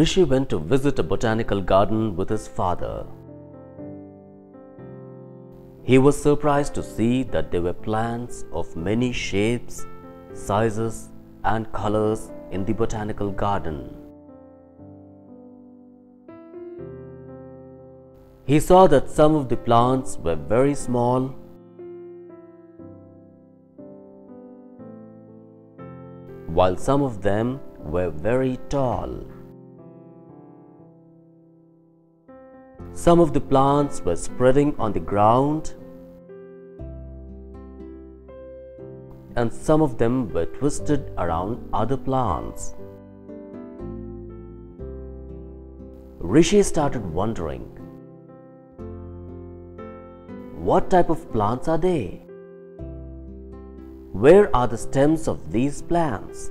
Rishi went to visit a botanical garden with his father. He was surprised to see that there were plants of many shapes, sizes, and colors in the botanical garden. He saw that some of the plants were very small, while some of them were very tall. Some of the plants were spreading on the ground and some of them were twisted around other plants. Rishi started wondering what type of plants are they? Where are the stems of these plants?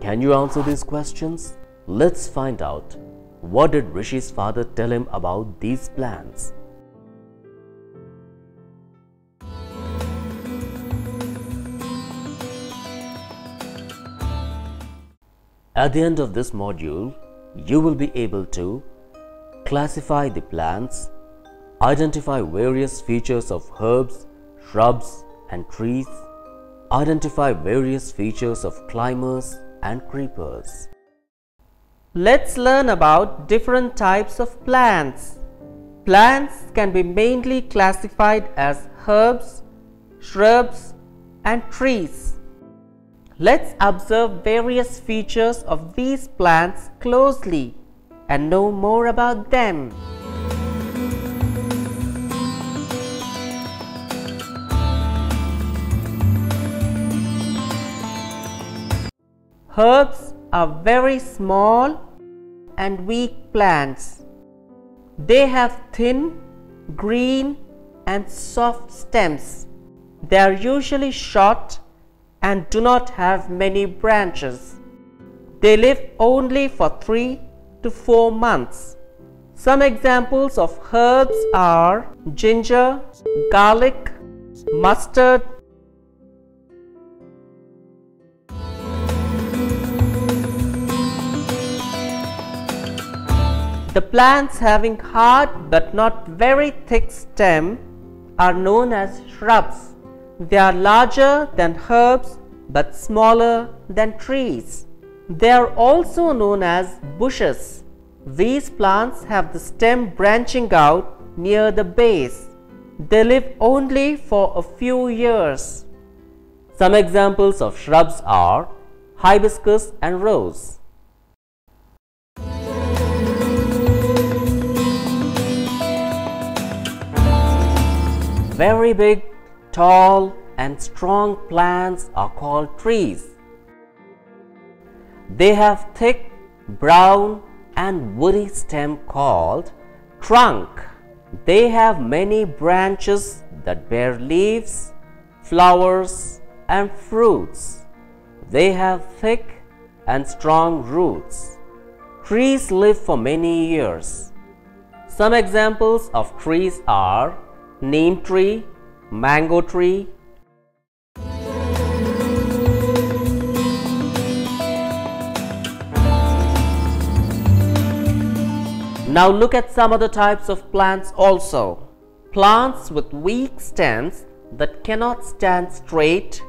Can you answer these questions? Let's find out. What did Rishi's father tell him about these plants? At the end of this module, you will be able to classify the plants, identify various features of herbs, shrubs and trees, identify various features of climbers and creepers. Let's learn about different types of plants. Plants can be mainly classified as herbs, shrubs and trees. Let's observe various features of these plants closely and know more about them. Herbs are very small and weak plants. They have thin, green and soft stems. They are usually short and do not have many branches. They live only for 3 to 4 months. Some examples of herbs are ginger, garlic, mustard, plants having hard but not very thick stem are known as shrubs. They are larger than herbs but smaller than trees. They are also known as bushes. These plants have the stem branching out near the base. They live only for a few years. Some examples of shrubs are hibiscus and rose. Very big, tall and strong plants are called trees. They have thick, brown and woody stem called trunk. They have many branches that bear leaves, flowers and fruits. They have thick and strong roots. Trees live for many years. Some examples of trees are neem tree, mango tree. Now look at some other types of plants also. Plants with weak stems that cannot stand straight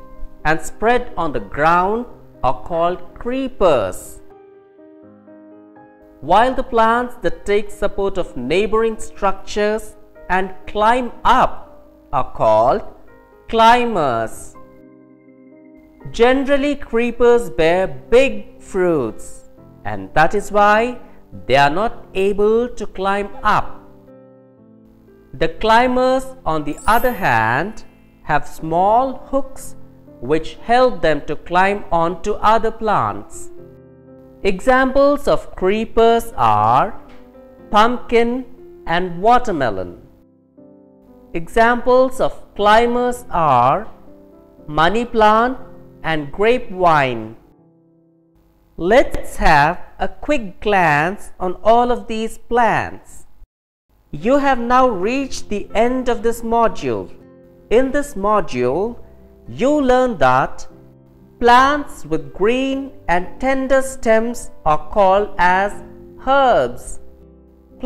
and spread on the ground are called creepers. While the plants that take support of neighboring structures and climb up are called climbers. Generally, creepers bear big fruits and that is why they are not able to climb up. The climbers, on the other hand, have small hooks which help them to climb onto other plants. Examples of creepers are pumpkin and watermelon. Examples of climbers are money plant and grapevine. Let's have a quick glance on all of these plants. You have now reached the end of this module. In this module, you learn that plants with green and tender stems are called as herbs.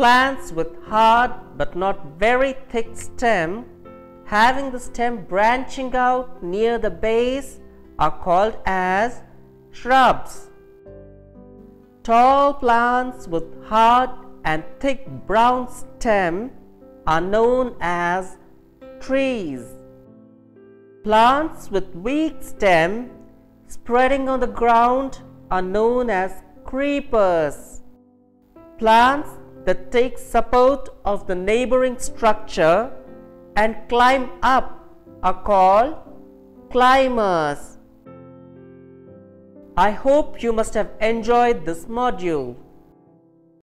Plants with hard but not very thick stem, having the stem branching out near the base, are called as shrubs. Tall plants with hard and thick brown stem are known as trees. Plants with weak stem spreading on the ground are known as creepers. Plants that take support of the neighboring structure and climb up are called climbers. I hope you must have enjoyed this module.